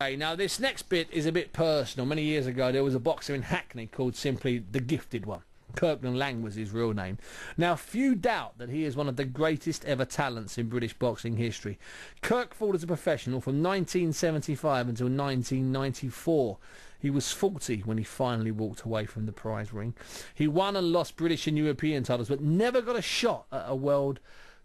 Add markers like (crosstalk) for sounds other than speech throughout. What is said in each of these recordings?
Now this next bit is a bit personal. Many years ago, there was a boxer in Hackney called simply the Gifted One. Kirkland Laing was his real name. Now, few doubt that he is one of the greatest ever talents in British boxing history. Kirk fought as a professional from 1975 until 1994. He was 40 when he finally walked away from the prize ring. He won and lost British and European titles, but never got a shot at a world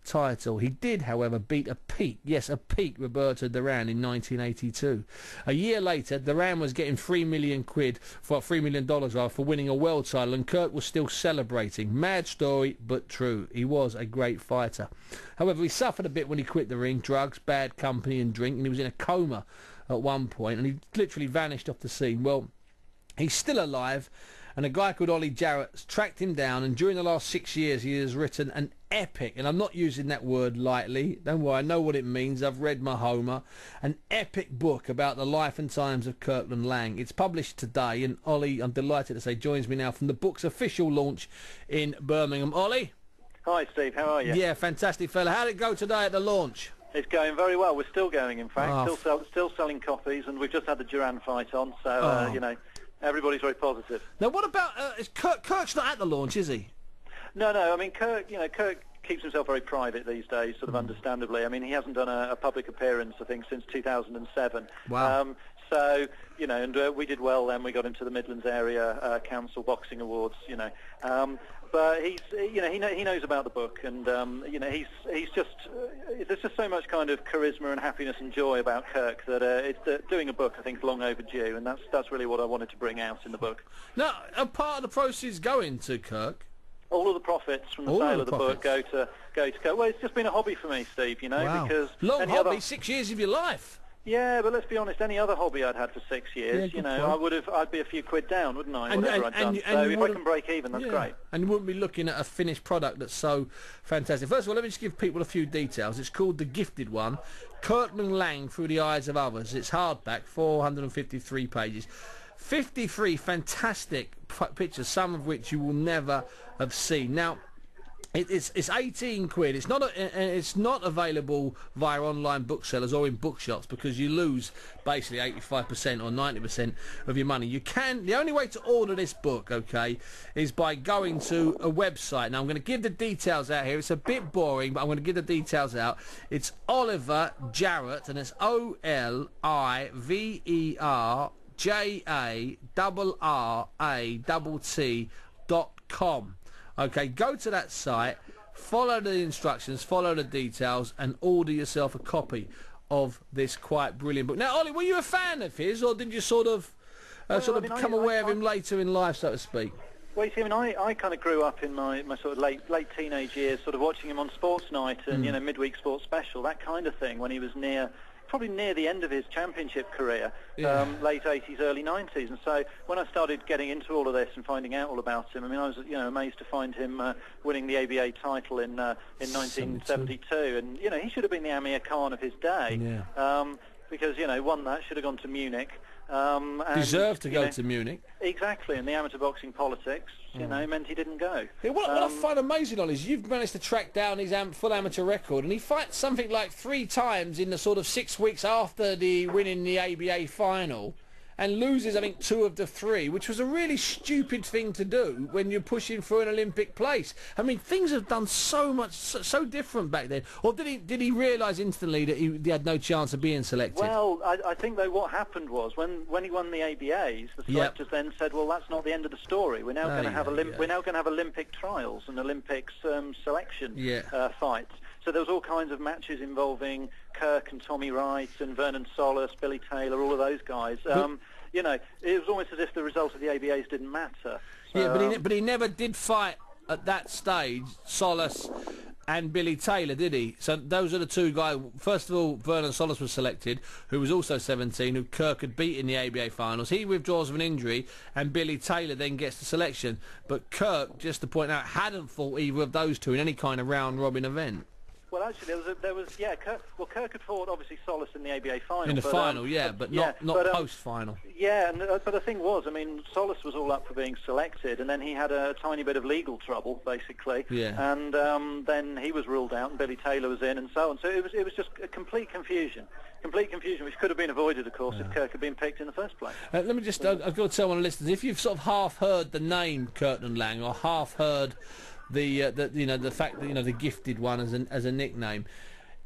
title. He did, however, beat a peak, yes, a peak Roberto Duran in 1982. A year later, Duran was getting three million quid for three million dollars for winning a world title, and Kirk was still celebrating. Mad story, but true. He was a great fighter. However, he suffered a bit when he quit the ring: drugs, bad company, and drink, and he was in a coma at one point, and he literally vanished off the scene. Well, he's still alive and a guy called Ollie Jarrett tracked him down and during the last six years he has written an epic and I'm not using that word lightly don't worry I know what it means I've read my Homer an epic book about the life and times of Kirkland Laing. it's published today and Ollie I'm delighted to say joins me now from the book's official launch in Birmingham Ollie Hi Steve how are you yeah fantastic fella how did it go today at the launch it's going very well. We're still going, in fact, oh. still, sell, still selling copies, and we've just had the Duran fight on, so uh, oh. you know everybody's very positive. Now, what about uh, is Kirk? Kirk's not at the launch, is he? No, no. I mean, Kirk. You know, Kirk keeps himself very private these days, sort of mm. understandably. I mean, he hasn't done a, a, public appearance, I think, since 2007. Wow. Um, so, you know, and uh, we did well then. We got into the Midlands Area uh, Council Boxing Awards, you know. Um, but he's you know he, know, he knows about the book and um, you know he's he's just uh, there's just so much kind of charisma and happiness and joy about Kirk that uh, it's uh, doing a book I think is long overdue and that's that's really what I wanted to bring out in the book. Now, a part of the proceeds going to Kirk. All of the profits from the All sale of the, of the book go to go to Kirk. Well, it's just been a hobby for me, Steve. You know, wow. because long hobby, other... six years of your life. Yeah, but let's be honest. Any other hobby I'd had for six years, yeah, you know, point. I would have. I'd be a few quid down, wouldn't I? And, whatever and, I'd done. And, so if I can break even, that's yeah. great. And you wouldn't be looking at a finished product that's so fantastic. First of all, let me just give people a few details. It's called the Gifted One, Kirkland Laing Through the Eyes of Others. It's hardback, 453 pages. 53 fantastic pictures, some of which you will never have seen. Now, it's it's 18 quid. It's not a, it's not available via online booksellers or in bookshops because you lose basically 85% or 90% of your money. You can the only way to order this book, okay, is by going to a website. Now I'm going to give the details out here. It's a bit boring, but I'm going to give the details out. It's Oliver Jarrett and it's O L I V E R J A R R A T dot com. Okay, go to that site, follow the instructions, follow the details, and order yourself a copy of this quite brilliant book. Now, Ollie, were you a fan of his, or did you sort of uh, well, sort of I mean, become I, aware I, of him later in life, so to speak? Well, you see, I mean, I, I kind of grew up in my, my sort of late late teenage years, sort of watching him on Sports Night and mm. you know midweek sports special, that kind of thing, when he was near probably near the end of his championship career, yeah. um, late 80s, early 90s. And so when I started getting into all of this and finding out all about him, I mean, I was you know amazed to find him uh, winning the ABA title in uh, in 1972. And you know he should have been the Amir Khan of his day. Yeah. Um, because you know won that should have gone to Munich um, and, Deserved to go know, to Munich. Exactly, and the amateur boxing politics, you mm. know, meant he didn't go. Yeah, what, um, what, I um, find amazing on is you've managed to track down his am full amateur record, and he fights something like three times in the sort of six weeks after the winning the ABA final and loses, I think, two of the three, which was a really stupid thing to do when you're pushing for an Olympic place. I mean, things have done so much, so, so different back then. Or did he did he realise instantly that he, he, had no chance of being selected? Well, I, I, think though what happened was when when he won the ABAs, the selectors yep. then said, well, that's not the end of the story. We're now going to have Olymp- we're now going to have Olympic trials and Olympics um, selection yeah. uh, fights. So there was all kinds of matches involving Kirk and Tommy Wright and Vernon Sollas, Billy Taylor, all of those guys. Um, you know, it was almost as if the results of the ABAs didn't matter. So, yeah, but he, but he never did fight at that stage, Sollas and Billy Taylor, did he? So those are the two guys. First of all, Vernon Sollas was selected, who was also 17, who Kirk had beat in the ABA finals. He withdraws of an injury, and Billy Taylor then gets the selection. But Kirk, just to point out, hadn't fought either of those two in any kind of round-robin event. Well, actually, there was, a, there was, yeah. Kirk, well, Kirk had fought obviously Sollas in the ABA final. In the but, final, um, yeah, but yeah, not not um, post final. Yeah, and, uh, but the thing was, I mean, Sollas was all up for being selected, and then he had a tiny bit of legal trouble, basically. Yeah. And um, then he was ruled out, and Billy Taylor was in, and so on. So it was it was just a complete confusion, complete confusion, which could have been avoided, of course, if Kirk had been picked in the first place. Uh, let me just, uh, I've got to tell one of the listeners, if you've sort of half heard the name Kirkland Laing or half heard the, uh, the you know, the fact that, you know, the gifted one as, an, as a nickname,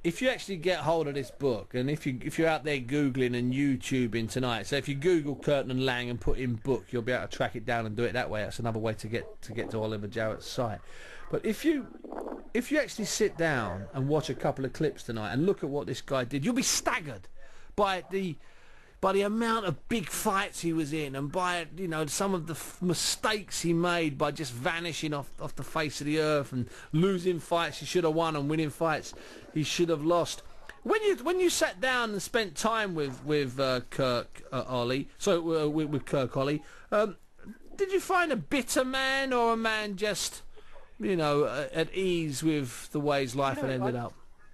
if you actually get hold of this book, and if you if you're out there googling and YouTubing tonight, so if you Google Kirkland Laing and put in book, you'll be able to track it down and do it that way. That's another way to get to get to Oliver Jarrett's site. But if you if you actually sit down and watch a couple of clips tonight and look at what this guy did, you'll be staggered by the by the amount of big fights he was in and by you know some of the f- mistakes he made by just vanishing off off the face of the earth and losing fights he should have won and winning fights he should have lost. When you when you sat down and spent time with with uh, Kirk uh, Ollie, so uh, with, with Kirk Ollie, um, did you find a bitter man or a man just you know uh, at ease with the way his life You know, had ended I- up?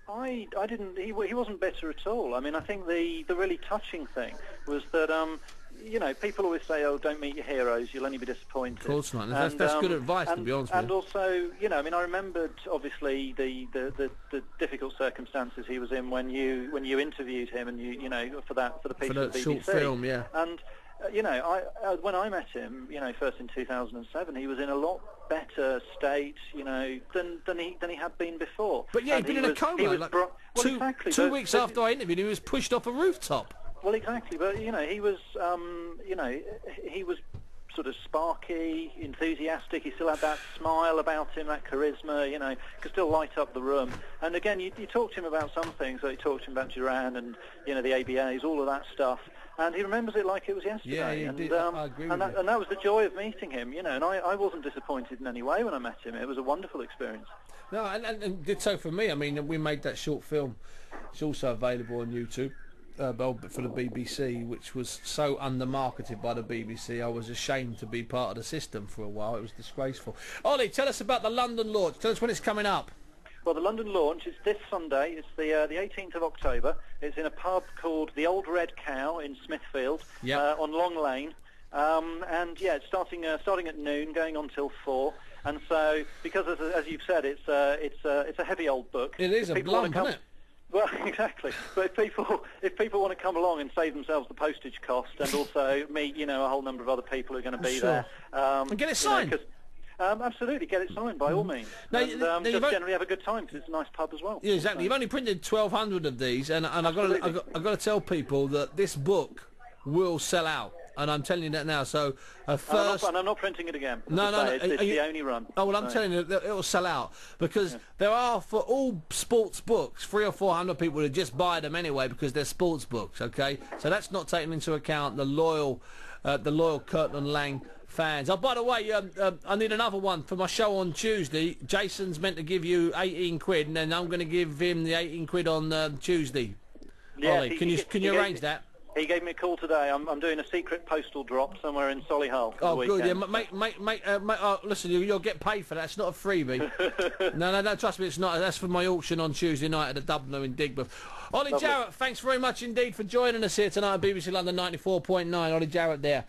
I, I didn't. He, he wasn't better at all. I mean, I think the the really touching thing was that um, you know, people always say, "Oh, don't meet your heroes; you'll only be disappointed." Of course not. And that's- that's good advice, to be honest with And also, you know, I mean, I remembered obviously the, the, the, the difficult circumstances he was in when you when you interviewed him, and you you know for that for the piece For of the BBC. short film, yeah. And uh, you know, I uh, when I met him, you know, first in 2007, he was in a lot better state, you know, than than he than he had been before. But yeah, And he'd been he in a coma. was like, well, two exactly, two weeks after I interviewed him, he was pushed off a rooftop. Well, exactly, but you know, he was, um, you know, he was sort of sparky, enthusiastic. He still had that smile about him, that charisma. You know, could still light up the room. And again, you, you talk to him about some things. Like you talked to him about Duran and you know the ABAs, all of that stuff. And he remembers it like it was yesterday. Yeah, he and, did. Um, I agree and with that, and that was the joy of meeting him. You know, and I, I wasn't disappointed in any way when I met him. It was a wonderful experience. No, and, and, and did so for me. I mean, we made that short film. It's also available on YouTube. Uh, for the BBC, which was so undermarketed by the BBC, I was ashamed to be part of the system for a while. It was disgraceful. Ollie, tell us about the London launch. Tell us when it's coming up. Well, the London launch is this Sunday. It's the uh, the 18th of October. It's in a pub called the Old Red Cow in Smithfield Yep. uh, on Long Lane. Um, and yeah, it's starting uh, starting at noon, going on till four. And so, because as, as you've said, it's uh, it's uh, it's a heavy old book. It is If a people come- isn't it? Well, (laughs) exactly. But if people if people want to come along and save themselves the postage cost, and also meet you know a whole number of other people who are going to be Sure. there, um, And get it you know, um, absolutely, get it signed by all means. Now, and um, just generally have a good time because it's a nice pub as well. Yeah, exactly. So- You've only printed 1,200 of these, and, and I've, got to, I've, got, I've got to tell people that this book will sell out. And I'm telling you that now. So, uh, And I'm, first... not, I'm not printing it again. No, no, no. It's, it's you- the only run. Oh well, I'm telling you, it'll sell out because there are for all sports books, three or four hundred people who just buy them anyway because they're sports books. Okay, so that's not taking into account the loyal, uh, the loyal Kirkland Laing fans. Oh, by the way, um, um, I need another one for my show on Tuesday. Jason's meant to give you 18 quid, and then I'm going to give him the 18 quid on um, Tuesday. Yes, Ollie, he- can you can you arrange that? He gave me a call today. I'm, I'm doing a secret postal drop somewhere in Solihull Oh, good. Yeah, weekend. ma- make, make, make, uh, make, uh, listen, you, you'll get paid for that. It's not a freebie. (laughs) no, no, no, trust me, it's not. That's for my auction on Tuesday night at the Dublin in Digbeth. Ollie Lovely. Jarrett, thanks very much indeed for joining us here tonight at BBC London 94.9. Ollie Jarrett there.